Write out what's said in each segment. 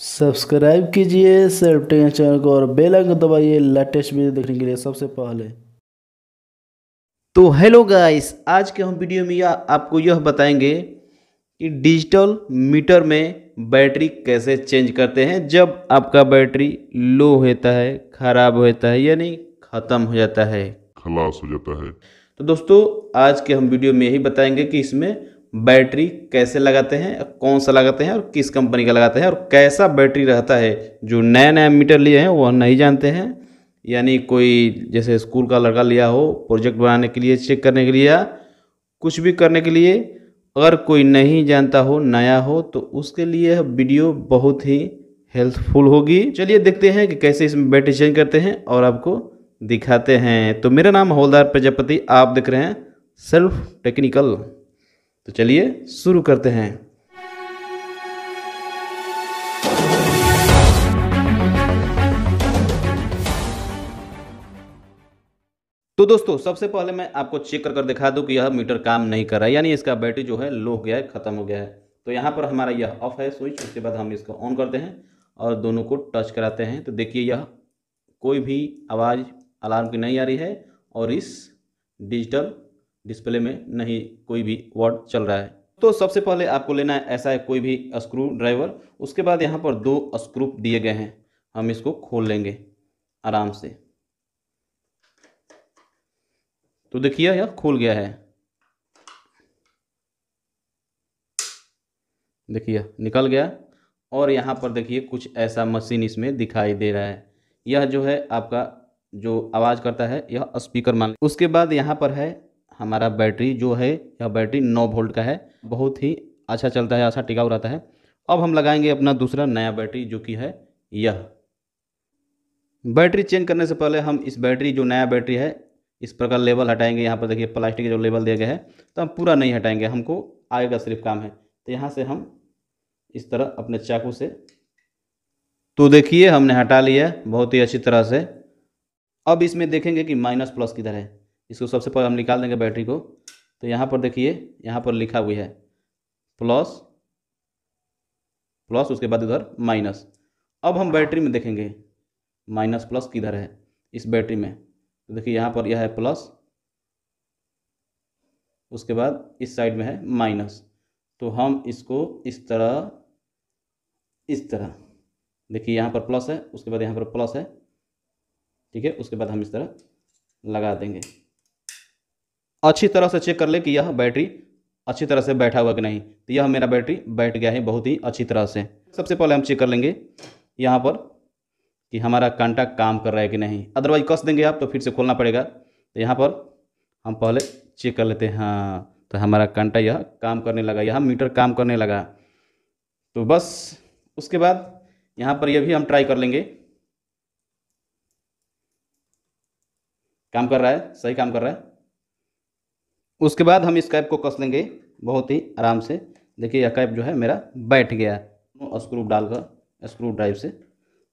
Subscribe कीजिए self channel को और बेल आइकन दबाइए लेटेस्ट वीडियो देखने के लिए सबसे पहले। तो हेलो गाइस आज के हम वीडियो में आपको यह बताएँगे कि डिजिटल मीटर में बैटरी कैसे चेंज करते हैं जब आपका बैटरी लो होता है ख़राब होता है यानी ख़त्म हो जाता है। खलास हो जाता है। तो दोस्तों आज के हम वीडियो में यही बताएँगे कि इसमें बैटरी कैसे लगाते हैं, कौन सा लगाते हैं और किस कंपनी का लगाते हैं और कैसा बैटरी रहता है, जो नया नया मीटर लिए हैं, वह नहीं जानते हैं। यानी कोई जैसे स्कूल का लड़का लिया हो, प्रोजेक्ट बनाने के लिए, चेक करने के लिए कुछ भी करने के लिए, अगर कोई नहीं जानता हो, नया हो तो उसके लिए यह वीडियो बहुत ही हेल्पफुल होगी। चलिए देखते हैं कि कैसे इसमें बैटरी चेंज करते हैं और आपको दिखाते हैं। तो मेरा नाम हवलदार प्रजापति, आप देख रहे हैं सेल्फ टेक्निकल। तो चलिए शुरू करते हैं। तो दोस्तों, सबसे पहले मैं आपको चेक कर कर दिखा दूँ कि यह मीटर काम नहीं कर रहा है। यानी इसका बैटरी जो है लो हो गया है, ख़त्म हो गया है। तो यहाँ पर हमारा यह ऑफ़ है स्विच उसके बाद हम इसको ऑन करते हैं और दोनों को टच कराते हैं। तो देखिए यह कोई भी आवाज़ अलार्म की नहीं आ रही है और इस डिजिटल डिस्प्ले में नहीं कोई भी वर्ड चल रहा है। तो सबसे पहले आपको लेना है ऐसा है कोई भी स्क्रू ड्राइवर उसके बाद यहाँ पर दो स्क्रू दिए गए हैं। हम इसको खोल लेंगे आराम से। तो देखिए, यह खुल गया है। देखिए, निकल गया। और यहाँ पर देखिए, कुछ ऐसा मशीन इसमें दिखाई दे रहा है। यह जो है आपका जो आवाज़ करता है, यह स्पीकर मान उसके बाद यहाँ पर है हमारा बैटरी जो है, यह बैटरी नौ वोल्ट का है। बहुत ही अच्छा चलता है अच्छा टिकाऊ रहता है। अब हम लगाएँगे अपना दूसरा नया बैटरी जो कि है, यह। बैटरी चेंज करने से पहले हम इस बैटरी जो नया बैटरी है, इस प्रकार लेवल हटाएँगे। यहाँ पर देखिए, प्लास्टिक के जो लेवल दिया गया है तो हम पूरा नहीं हटाएँगे, हमको आगे का सिर्फ़ काम है। तो यहाँ से हम इस तरह अपने चाकू से तो देखिए हमने हटा लिया बहुत ही अच्छी तरह से। अब इसमें देखेंगे कि माइनस प्लस किधर है। इसको सबसे पहले हम निकाल देंगे बैटरी को। तो यहाँ पर देखिए, यहाँ पर लिखा हुआ है प्लस प्लस, उसके बाद इधर माइनस। अब हम बैटरी में देखेंगे, माइनस प्लस किधर है इस बैटरी में। तो देखिए, यहाँ पर यह है प्लस, उसके बाद इस साइड में है माइनस। तो हम इसको इस तरह इस तरह, देखिए, यहाँ पर प्लस है, उसके बाद यहाँ पर प्लस है, ठीक है, उसके बाद हम इस तरह लगा देंगे। अच्छी तरह से चेक कर ले कि यह बैटरी अच्छी तरह से बैठा हुआ कि नहीं। तो यह मेरा बैटरी बैठ गया है बहुत ही अच्छी तरह से। सबसे पहले हम चेक कर लेंगे यहाँ पर कि हमारा कांटा काम कर रहा है कि नहीं। अदरवाइज़ कस देंगे आप तो फिर से खोलना पड़ेगा। तो यहाँ पर हम पहले चेक कर लेते हैं हाँ तो हमारा कांटा यह काम करने लगा, यह मीटर काम करने लगा। तो बस उसके बाद यहाँ पर यह भी हम ट्राई कर लेंगे। काम कर रहा है, सही काम कर रहा है। उसके बाद हम इस कैप को कस लेंगे बहुत ही आराम से। देखिए, यह कैप जो है मेरा बैठ गया स्क्रू डालकर स्क्रू ड्राइव से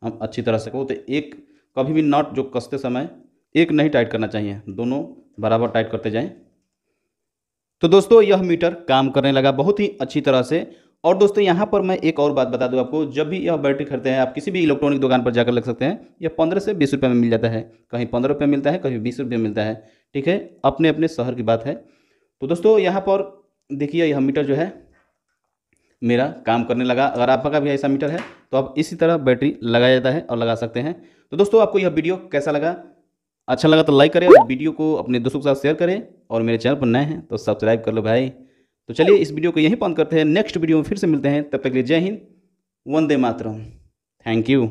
हम अच्छी तरह से को तो एक कभी भी नट जो कसते समय एक नहीं टाइट करना चाहिए। दोनों बराबर टाइट करते जाएँ। तो दोस्तों, यह मीटर काम करने लगा बहुत ही अच्छी तरह से। और दोस्तों, यहाँ पर मैं एक और बात बता दूँ आपको। जब भी यह बैटरी खरीदते हैं, आप किसी भी इलेक्ट्रॉनिक दुकान पर जाकर लग सकते हैं। यह पंद्रह से बीस रुपये में मिल जाता है। कहीं पंद्रह रुपये मिलता है, कहीं बीस रुपये मिलता है। ठीक है? अपने अपने शहर की बात है। तो दोस्तों, यहाँ पर देखिए, यह मीटर जो है, मेरा काम करने लगा। अगर आपका भी ऐसा मीटर है तो आप इसी तरह बैटरी लगाया जाता है और लगा सकते हैं। तो दोस्तों, आपको यह वीडियो कैसा लगा? अच्छा लगा तो लाइक करें और वीडियो को अपने दोस्तों के साथ शेयर करें और मेरे चैनल पर नए हैं तो सब्सक्राइब कर लो भाई। तो चलिए, इस वीडियो को यहीं बंद करते हैं। नेक्स्ट वीडियो में फिर से मिलते हैं। तब तक के लिए जय हिंद, वंदे मातरम। Thank you.